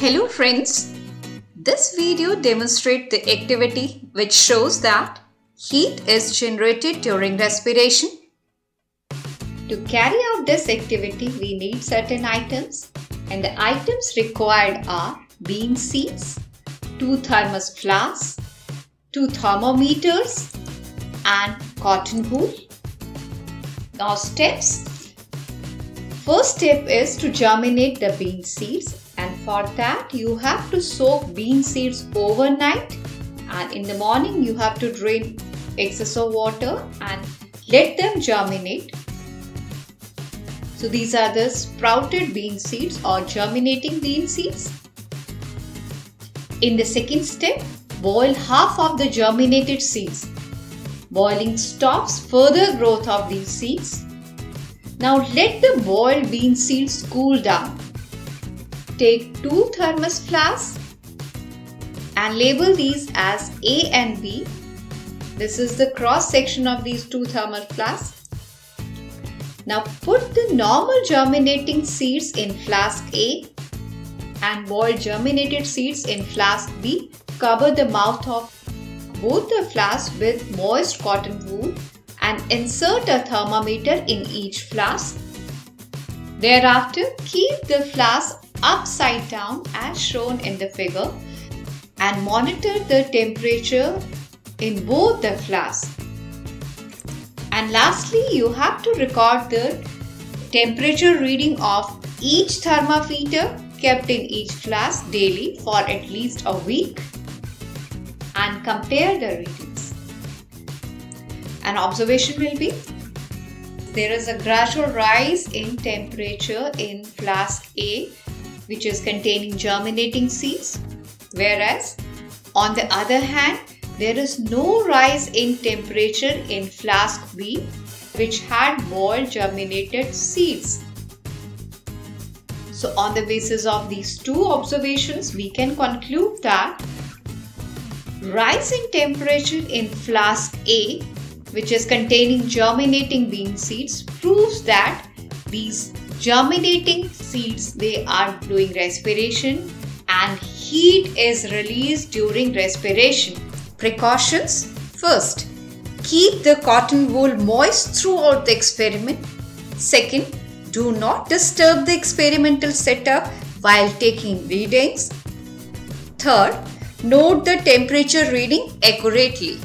Hello friends, this video demonstrates the activity which shows that heat is generated during respiration. To carry out this activity we need certain items and the items required are bean seeds, two thermos flasks, two thermometers and cotton wool. Now steps. First step is to germinate the bean seeds for that you have to soak bean seeds overnight. And in the morning you have to drain excess of water and let them germinate. So these are the sprouted bean seeds or germinating bean seeds. In the second step boil half of the germinated seeds. Boiling stops further growth of these seeds. Now let the boiled bean seeds cool down Take two thermos flasks and label these as A and B. This is the cross section of these two thermal flasks. Now put the normal germinating seeds in flask A and boil germinated seeds in flask B. Cover the mouth of both the flasks with moist cotton wool and insert a thermometer in each flask. Thereafter, keep the flask upside down as shown in the figure and monitor the temperature in both the flasks. And lastly, you have to record the temperature reading of each thermometer kept in each flask daily for at least a week and compare the readings. An observation will be there is a gradual rise in temperature in flask A which is containing germinating seeds, whereas on the other hand, there is no rise in temperature in flask B which had boiled germinated seeds. So on the basis of these two observations, we can conclude that rise in temperature in flask A which is containing germinating bean seeds proves that these germinating seeds they are doing respiration and heat is released during respiration. Precautions. First keep the cotton wool moist throughout the experiment. Second do not disturb the experimental setup while taking readings. Third note the temperature reading accurately